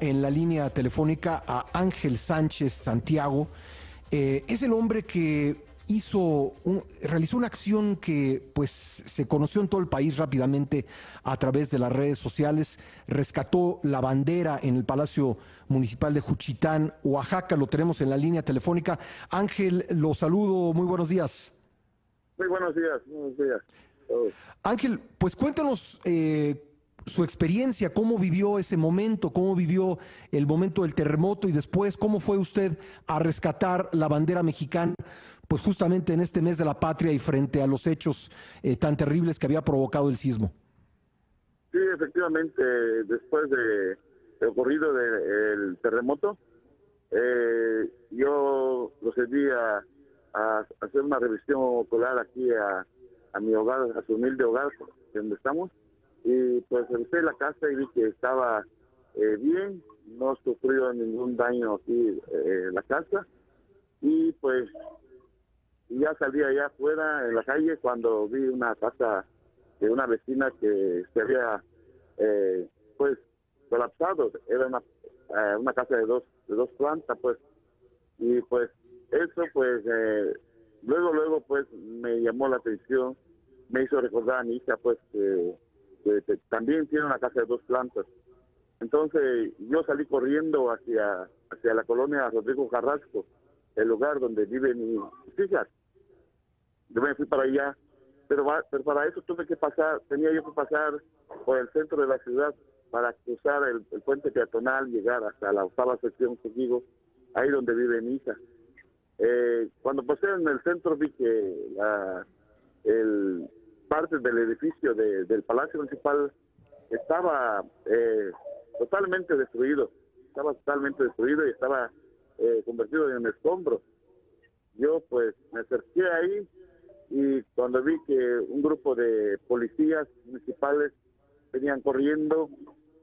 en la línea telefónica a Ángel Sánchez Santiago. Eh, es el hombre que hizo, realizó una acción que pues se conoció en todo el país rápidamente a través de las redes sociales, rescató la bandera en el Palacio Municipal de Juchitán, Oaxaca, lo tenemos en la línea telefónica. Ángel, lo saludo, muy buenos días. Muy buenos días, buenos días. Ángel, pues cuéntanos eh, su experiencia, cómo vivió ese momento, cómo vivió el momento del terremoto y después cómo fue usted a rescatar la bandera mexicana, pues justamente en este mes de la patria y frente a los hechos eh, tan terribles que había provocado el sismo. Sí, efectivamente, después de, ocurrido del terremoto, eh, yo procedí a, a, hacer una revisión ocular aquí a mi hogar, a su humilde hogar, donde estamos, y pues revisé la casa y vi que estaba eh, bien, no sufrió ningún daño aquí eh, la casa. Y pues ya salí allá afuera en la calle cuando vi una casa de una vecina que se había eh, pues colapsado, era una, eh, una casa de dos, de dos plantas pues. Y pues eso pues luego luego pues me llamó la atención, me hizo recordar a mi hija pues que también tiene una casa de dos plantas. Entonces yo salí corriendo hacia, hacia la colonia Rodrigo Carrasco, el lugar donde viven mis hijas. Yo me fui para allá, pero, para eso tuve que pasar, tenía yo que pasar por el centro de la ciudad para cruzar el, puente peatonal, llegar hasta la octava sección contigo, ahí donde vive mi hija. Eh, cuando pasé en el centro vi que el, parte del edificio del Palacio Municipal estaba eh, totalmente destruido, estaba totalmente destruido y estaba eh, convertido en escombro. Yo pues me acerqué ahí y cuando vi que un grupo de policías municipales venían corriendo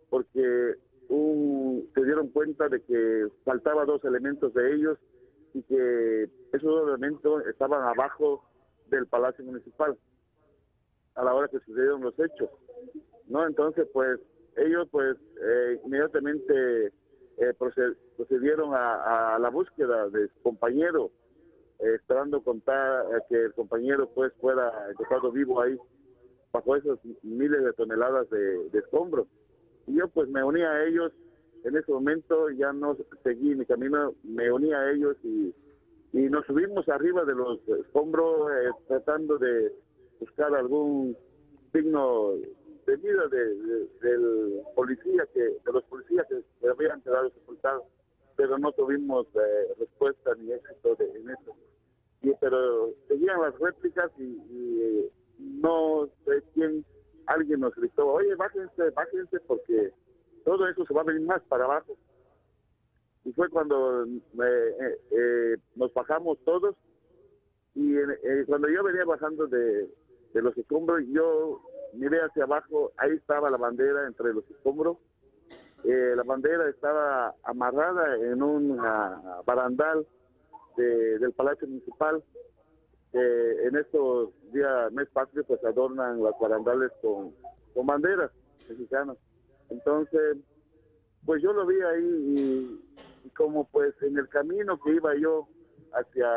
porque se dieron cuenta de que faltaba dos elementos de ellos y que esos dos elementos estaban abajo del Palacio Municipal a la hora que sucedieron los hechos, ¿no? Entonces, pues, ellos, pues, eh, inmediatamente eh, procedieron a, la búsqueda de su compañero, eh, esperando contar que el compañero, pues, fuera encontrado vivo ahí, bajo esos miles de toneladas de, escombros. Y yo, pues, me uní a ellos en ese momento, ya no seguí mi camino, me uní a ellos y, y nos subimos arriba de los escombros tratando de buscar algún signo de vida de, del policía que de los policías que se habían quedado sepultados pero no tuvimos eh, respuesta ni éxito en eso. Y, pero seguían las réplicas y, no sé quién alguien nos gritó oye bájense bájense porque todo eso se va a venir más para abajo y fue cuando eh, eh, nos bajamos todos y cuando yo venía bajando de, de los escombros, yo miré hacia abajo, ahí estaba la bandera entre los escombros. Eh, la bandera estaba amarrada en un barandal del Palacio Municipal. en estos días, mes patrio, pues adornan las barandales con, con banderas mexicanas. Entonces, pues yo lo vi ahí y, como pues en el camino que iba yo hacia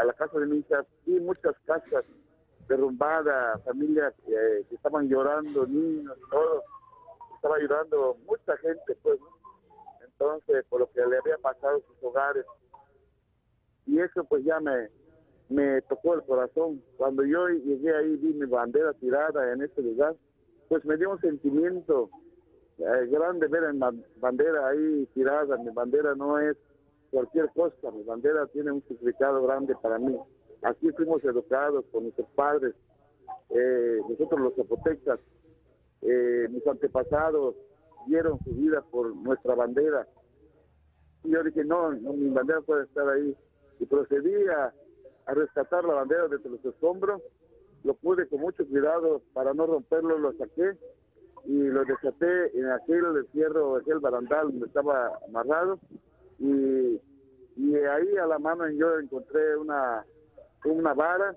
a la casa de mi hija, vi muchas casas derrumbada, familias que estaban llorando, niños, todo, estaba llorando mucha gente, pues, entonces, por lo que le había pasado a sus hogares. Y eso pues ya me, me tocó el corazón. Cuando yo llegué ahí, vi mi bandera tirada en ese lugar, pues me dio un sentimiento eh, grande ver mi bandera ahí tirada. Mi bandera no es cualquier cosa, mi bandera tiene un significado grande para mí. Aquí fuimos educados por nuestros padres, eh, nosotros los zapotecas, eh, mis antepasados dieron su vida por nuestra bandera. Y yo dije, no, mi bandera puede estar ahí. Y procedí a, rescatar la bandera desde los escombros. Lo pude con mucho cuidado para no romperlo, lo saqué y lo desaté en aquel encierro, aquel barandal donde estaba amarrado. Y, y ahí a la mano yo encontré una una vara,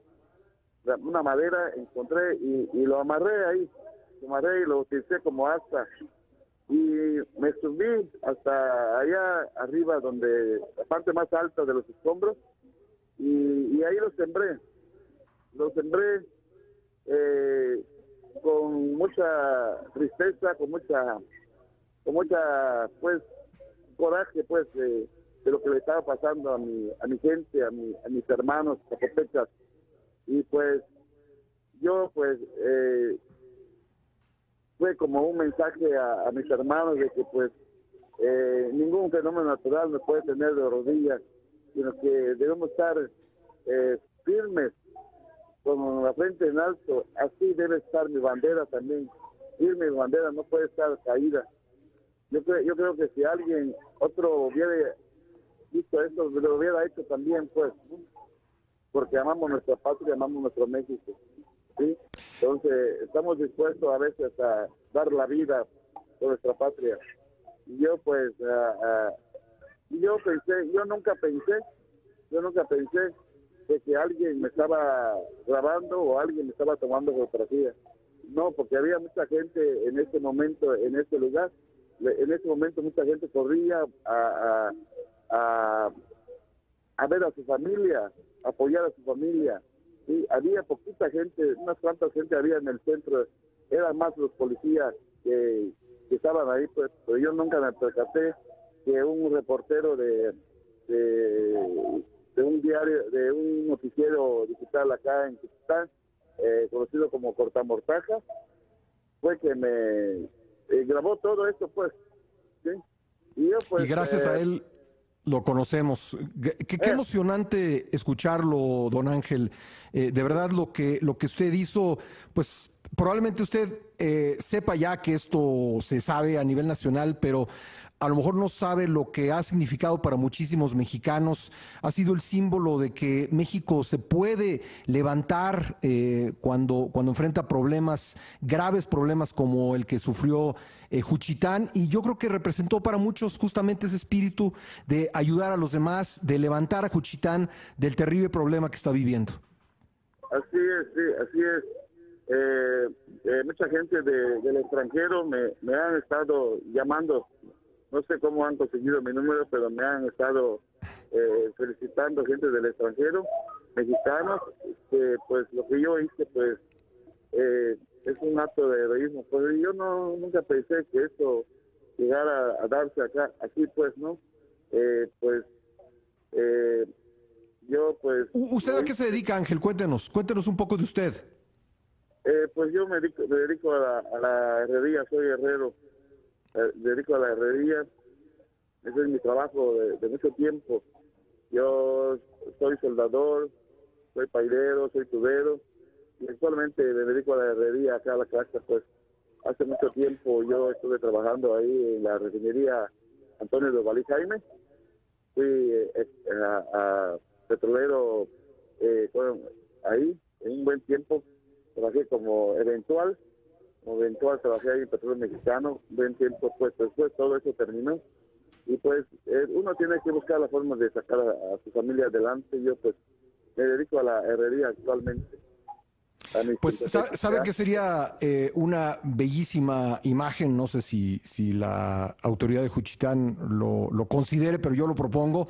una madera, encontré y, lo amarré ahí, lo amarré y lo utilicé como asta. y me subí hasta allá arriba, donde la parte más alta de los escombros, y, ahí lo sembré. Lo sembré eh, con mucha tristeza, con mucha, con mucha, pues, coraje, pues, de, lo que le estaba pasando a mi, a mi gente, a, mi, a mis hermanos zapotecas. Y pues, yo, pues, eh, fue como un mensaje a, mis hermanos de que pues eh, ningún fenómeno natural nos puede tener de rodillas, sino que debemos estar eh, firmes con la frente en alto. Así debe estar mi bandera también. Firme mi bandera no puede estar caída. Yo creo, yo creo que si alguien, otro hubiera visto esto, lo hubiera hecho también, pues, porque amamos nuestra patria, amamos nuestro México. ¿sí? Entonces, estamos dispuestos a veces a dar la vida por nuestra patria. Y yo, pues, yo pensé, yo nunca pensé, yo nunca pensé de que alguien me estaba grabando o alguien me estaba tomando fotografía. No, porque había mucha gente en ese momento, en ese lugar. En ese momento mucha gente corría a, a, a ver a su familia, apoyar a su familia Sí, había poquita gente, unas cuantas gente había en el centro, eran más los policías que, estaban ahí, pues, pero yo nunca me percaté que un reportero de, de, un diario, de un noticiero digital acá en Quistán, eh, conocido como Cortamortaja, fue que me eh, grabó todo esto, pues. Y, yo, pues, y gracias a eh, él lo conocemos. Qué, qué emocionante escucharlo, don Ángel. Eh, de verdad lo que, lo que usted hizo, pues probablemente usted eh, sepa ya que esto se sabe a nivel nacional, pero a lo mejor no sabe lo que ha significado para muchísimos mexicanos. Ha sido el símbolo de que México se puede levantar eh, cuando, cuando enfrenta problemas, graves problemas como el que sufrió Juchitán. Y yo creo que representó para muchos justamente ese espíritu de ayudar a los demás, de levantar a Juchitán del terrible problema que está viviendo. Así es, sí, así es. Eh, eh, mucha gente del extranjero me, me han estado llamando, no sé cómo han conseguido mi número, pero me han estado eh, felicitando gente del extranjero, mexicanos, que pues lo que yo hice pues es un acto de heroísmo, pues yo no nunca pensé que eso llegara a, darse acá, aquí pues, ¿no? pues yo pues... ¿Usted a qué se dedica, Ángel? Cuéntenos, cuéntenos un poco de usted. Eh, pues yo me dedico, a, la, herrería, soy herrero, eh, me dedico a la herrería, ese es mi trabajo de, mucho tiempo. Yo soy soldador, soy paidero, soy tubero, y actualmente me dedico a la herrería acá a la casa, pues. Hace mucho tiempo yo estuve trabajando ahí en la refinería Antonio de Valí Jaime, fui eh, a petrolero eh, ahí en un buen tiempo, trabajé como eventual, como eventual trabajé ahí en petróleo mexicano, buen tiempo, pues después todo eso terminó y pues eh, uno tiene que buscar la forma de sacar a, su familia adelante, yo pues me dedico a la herrería actualmente. Pues sabe, que sería eh, una bellísima imagen, no sé si, si la autoridad de Juchitán lo, lo considere, pero yo lo propongo,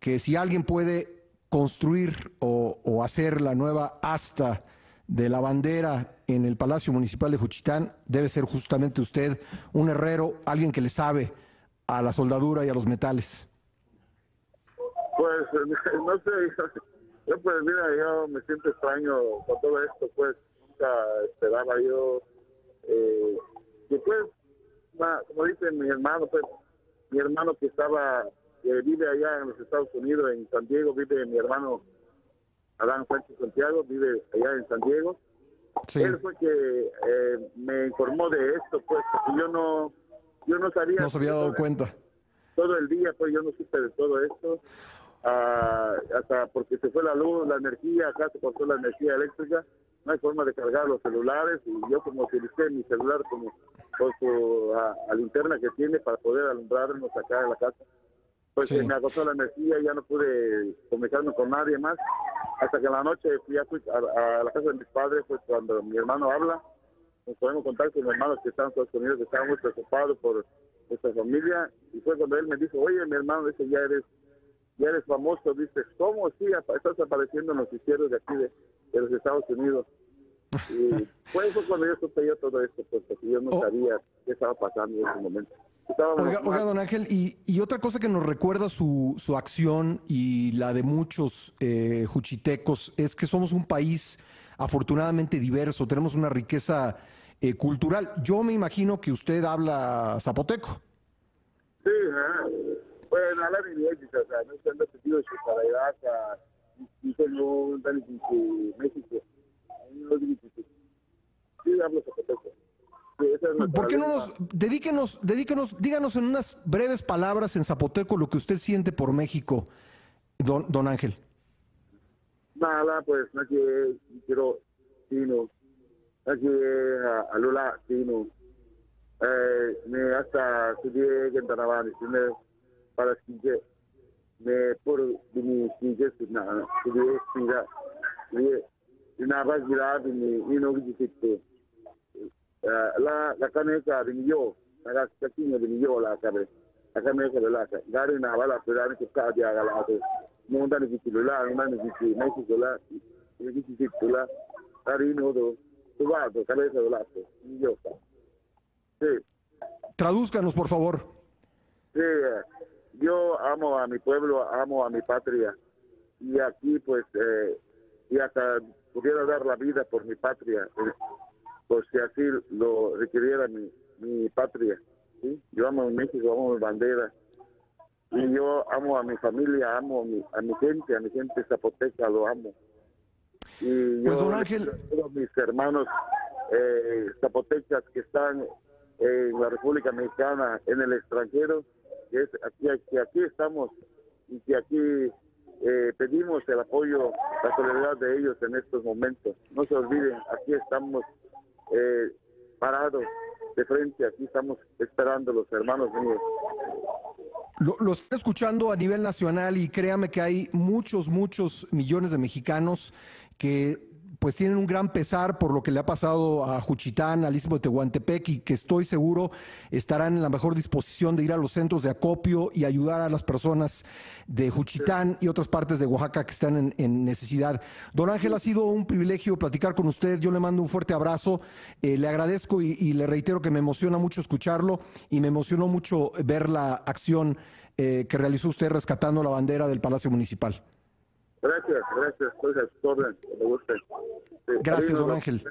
que si alguien puede construir o, hacer la nueva asta de la bandera en el Palacio Municipal de Juchitán debe ser justamente usted, un herrero, alguien que le sabe a la soldadura y a los metales. Pues no sé, yo pues mira, yo me siento extraño con todo esto, pues nunca esperaba yo eh, que pues, como dice mi hermano, pues mi hermano que estaba vive allá en los Estados Unidos, en San Diego, vive mi hermano Adán Sánchez Santiago, vive allá en San Diego. Él fue que eh, me informó de esto, pues, porque yo no, yo no sabía. No se había dado cuenta. Todo el día, pues, yo no supe de todo esto. Ah, hasta porque se fue la luz, la energía, acá se cortó la energía eléctrica, no hay forma de cargar los celulares y yo como utilicé mi celular como con su a, linterna que tiene para poder alumbrarnos acá en la casa pues me agotó la energía y ya no pude comunicarme con nadie más. Hasta que en la noche fui a, a, la casa de mis padres, pues cuando mi hermano habla, nos podemos contar con mis hermanos que están en Estados Unidos, que están muy preocupados por nuestra familia, y fue cuando él me dijo, oye, mi hermano, dice, ya eres, ya eres famoso, dice, ¿cómo? Sí, estás apareciendo en los noticieros de aquí, de, los Estados Unidos. Y fue eso cuando yo supe yo todo esto, pues, porque yo no oh. sabía qué estaba pasando en ese momento. Oiga, don Ángel, y, otra cosa que nos recuerda su, su acción y la de muchos eh, juchitecos es que somos un país afortunadamente diverso, tenemos una riqueza eh, cultural. Yo me imagino que usted habla zapoteco. Sí, bueno, habla de o sea, no está en sentido de Chicarayaca, y no en México. Sí, hablo zapoteco. ¿Por qué no nos, dedíquenos, dedíquenos, díganos en unas breves palabras en zapoteco lo que usted siente por México, don, don Ángel? Nada, pues, no quiero, sino, aquí a Lula, sino, eh, me hasta estudié en Tanabani, me para que me por mi na estudié estudié, visité la la yo la kakinga de yo la kabe la kaneka de la gari na bala pera ni ka dia gala to mo nda ni kitula ni ni na kitula ni gari no do tu va do cabeza de la yo. Sí. Tradúzcanos por favor. Sí yo amo a mi pueblo amo a mi patria y aquí pues eh, y hasta pudiera dar la vida por mi patria pues si así lo requiriera mi, mi patria. ¿sí? Yo amo a México, amo mi bandera. Y yo amo a mi familia, amo a mi, a mi gente, a mi gente zapoteca, lo amo. Y pues, yo, don Ángel. todos mis hermanos eh, zapotecas que están en la República Mexicana, en el extranjero, que, es aquí, que aquí estamos y que aquí eh, pedimos el apoyo, la solidaridad de ellos en estos momentos. No se olviden, aquí estamos eh, parados de frente, aquí estamos esperando los hermanos míos. Lo, lo, estoy escuchando a nivel nacional y créame que hay muchos, muchos millones de mexicanos que pues tienen un gran pesar por lo que le ha pasado a Juchitán, al Istmo de Tehuantepec y que estoy seguro estarán en la mejor disposición de ir a los centros de acopio y ayudar a las personas de Juchitán y otras partes de Oaxaca que están en, necesidad. Don Ángel, ha sido un privilegio platicar con usted. Yo le mando un fuerte abrazo. Eh, le agradezco y, le reitero que me emociona mucho escucharlo y me emocionó mucho ver la acción eh, que realizó usted rescatando la bandera del Palacio Municipal. Gracias, gracias. Gracias, don Ángel.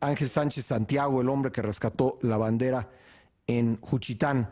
Ángel Sánchez Santiago, el hombre que rescató la bandera en Juchitán.